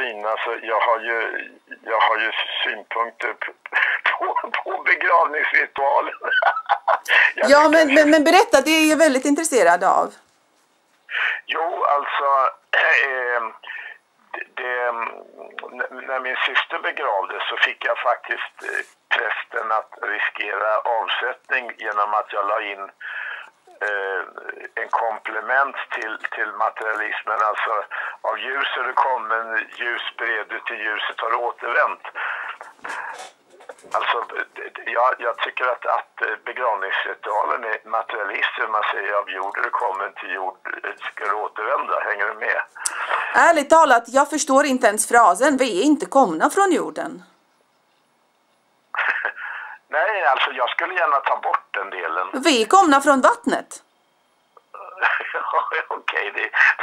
Katarina, så jag har ju, jag har ju synpunkter på, på, begravningsritualen. Ja, men, men, men berätta, det är jag väldigt intresserad av. Jo, alltså, eh, det, det, n- när min syster begravdes så fick jag faktiskt eh, prästen att riskera avsättning genom att jag la in eh, en komplement till, till materialismen. Alltså, av ljus är det kommen, ljus bred du till ljuset har återvänt. Alltså, jag, jag tycker att, att eh, begravningsritualen är materialistisk. Man säger av jord är det kommen till jord ska det återvända. Hänger du med? Ärligt talat, jag förstår inte ens frasen vi är inte komna från jorden. Nej, alltså jag skulle gärna ta bort den delen. Vi är komna från vattnet. Okej,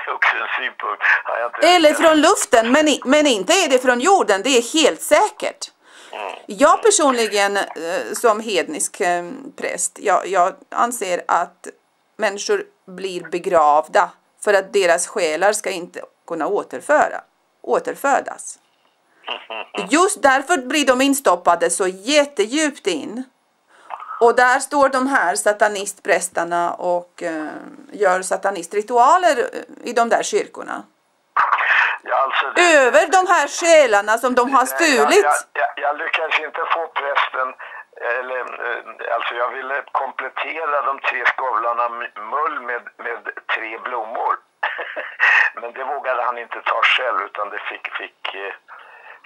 det, det är också en synpunkt. Har jag inte Eller från luften, men, i, men inte är det från jorden, det är helt säkert. Jag personligen eh, som hednisk eh, präst, jag, jag anser att människor blir begravda för att deras själar ska inte kunna återföra, återfödas. Just därför blir de instoppade så jättedjupt in. Och där står de här satanistprästarna och eh, gör satanistritualer eh, i de där kyrkorna. Ja, alltså, det, Över de här själarna som de har stulit. Jag, jag, jag, lyckades inte få prästen, eller, eh, alltså jag ville komplettera de tre skavlarna m- mull med, med tre blommor. Men det vågade han inte ta själv utan det fick, fick, eh,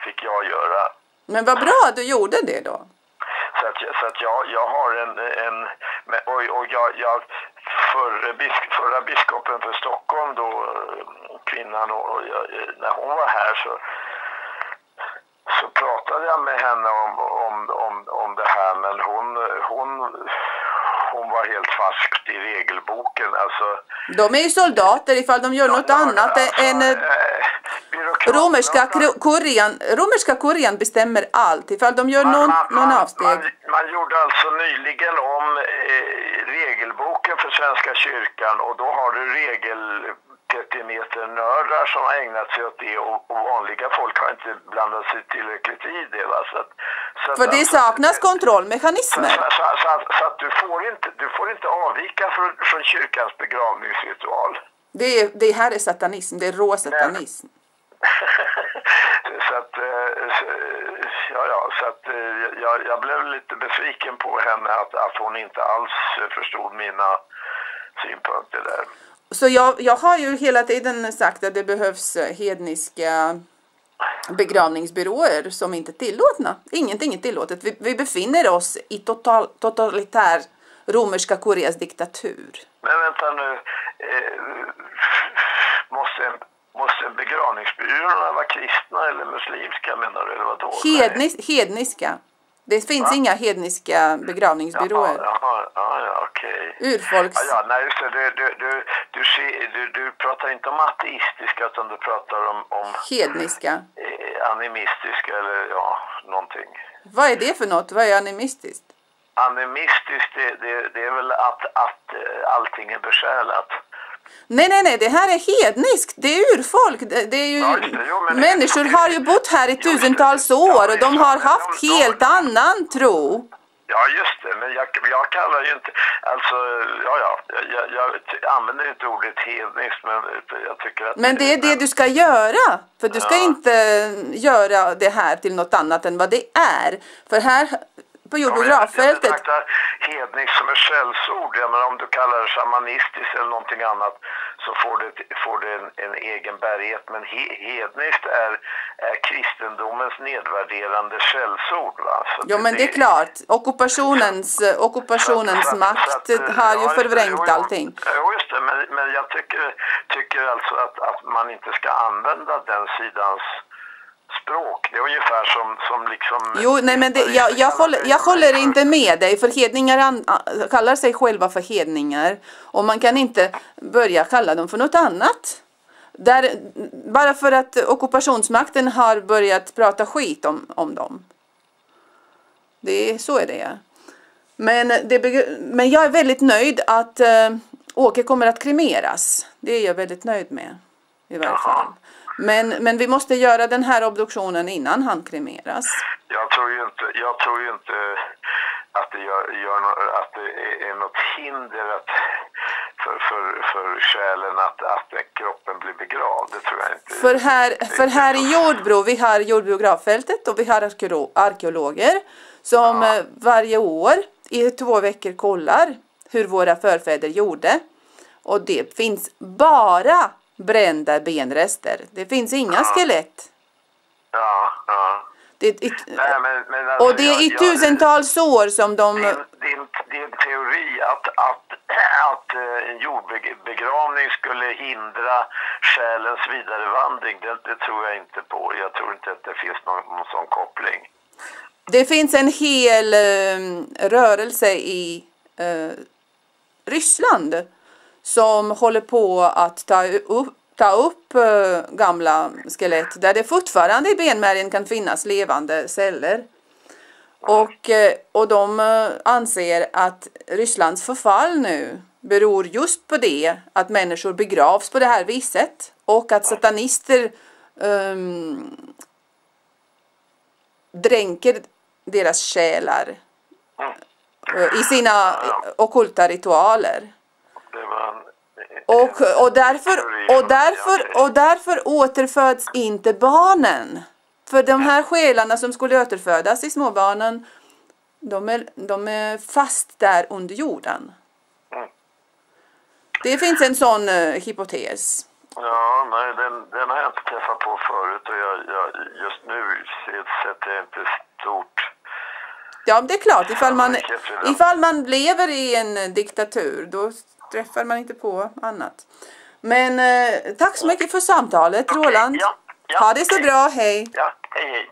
fick jag göra. Men vad bra du gjorde det då. Så att, så att jag, jag har en, en och, och jag, jag förre bisk, förra biskopen för Stockholm då, kvinnan, och, och jag, när hon var här så, så pratade jag med henne om, om, om, om det här. Men hon, hon, hon var helt fast i regelboken. Alltså, De är ju soldater. Ifall de gör något annat än eh, byråkraterna- romerska kurian. Romerska kurian bestämmer allt ifall de gör någon, någon avsteg. Man, man gjorde alltså nyligen om eh, regelboken för Svenska kyrkan och då har du regelpetimeternördar som har ägnat sig åt det och, och vanliga folk har inte blandat sig tillräckligt i det. Va? Så att, så att För det alltså- saknas så, kontrollmekanismer. så, så, så, att, så att du får inte, du får inte avvika från, från kyrkans begravningsritual. Det, är, det här är satanism, det är rå satanism. så att, eh, så, ja, ja, så att eh, jag, jag blev lite besviken på henne att, att hon inte alls förstod mina synpunkter där. Så jag, jag har ju hela tiden sagt att det behövs eh, hedniska begravningsbyråer som inte är tillåtna. Ingenting är tillåtet. Vi, vi befinner oss i total, totalitär romerska Koreas diktatur. Men vänta nu, eh, måste, en, måste en begravningsbyråerna vara kristna eller muslimska menar du? Eller vadå? Hednis, hedniska. Det finns Va? inga hedniska begravningsbyråer. Jaha, jaha, ja, ja, okej. Urfolks... Ja, ja, nej, just det. Du, du, du, du, ser, du, du pratar inte om ateistiska utan du pratar om, om Hedniska. eh, animistiska eller ja, någonting. Vad är det för något? Vad är animistiskt? Animistiskt, det, det, det är väl att, att eh, allting är besjälat. Nej, nej, nej, det här är hedniskt. Det är urfolk. Det, det är ju... Ja, det. Jo, men- Människor har ju bott här i tusentals år och de har haft helt annan tro. Ja, just det. Men jag, jag kallar ju inte... Alltså, ja, ja. Jag, jag, jag använder inte ordet hedniskt, men jag tycker att... Men det är det du ska göra. För du ska Ja. inte göra det här till något annat än vad det är. För här på Ja, men jag- betraktar hedniskt som ett skällsord. Jag menar, om du kallar det shamanistiskt eller någonting annat så får det, får det en, en egen bärighet. Men he, hedniskt är, är kristendomens nedvärderande skällsord. Så Jo men det är klart, ockupationens, ockupationens Så makt så att, eh, har ja, ju det. förvrängt jo. allting. Jo, just det. Men, men jag tycker, tycker alltså att, att man inte ska använda den sidans språk. Det är ungefär som, som liksom... Jo, nej men det, jag, jag, håller, jag håller inte med dig för hedningar an, kallar sig själva för hedningar och man kan inte börja kalla dem för något annat. Där, bara för att ockupationsmakten har börjat prata skit om, om dem. Det är, så är det. Men, det, men jag är väldigt nöjd att eh, Åke kommer att kremeras. Det är jag väldigt nöjd med. I varje fall. Men, men vi måste göra den här obduktionen innan han kremeras. Jag tror ju inte, jag tror inte att det, gör, gör no, att det är något hinder att, för, för, för själen att, att kroppen blir begravd. Det tror jag inte. För här, för här i Jordbro, vi har Jordbro gravfältet och vi har arkeologer som ja. varje år i två veckor kollar hur våra förfäder gjorde. Och det finns bara brända benrester. Det finns inga ja. skelett. Ja, ja. Det, it, Nej, men, men alltså, och det är i jag, tusentals år som de... Din, din, din teori att, att, att eh, en jordbegravning skulle hindra själens vidarevandring, det, det, tror jag inte på. Jag tror inte att det finns någon, någon sån koppling. Det finns en hel uh, rörelse i uh, Ryssland som håller på att ta upp, ta upp eh, gamla skelett där det fortfarande i benmärgen kan finnas levande celler. Och, eh, och de eh, anser att Rysslands förfall nu beror just på det att människor begravs på det här viset och att satanister um, dränker deras själar i sina okulta ritualer. Och, och, därför, och, därför, och därför återföds inte barnen. För de här själarna som skulle återfödas i småbarnen, de är, de är fast där under jorden. Mm. Det finns en sån uh, hypotes. Ja, nej, den, den har jag inte träffat på förut och jag, jag, just nu sätter jag inte stort Ja, det är klart. Ifall man, ifall man lever i en diktatur, då träffar man inte på annat. Men eh, tack så mycket för samtalet, Roland. Ja, ja, ha det så bra. Hej. Ja, hej, hej.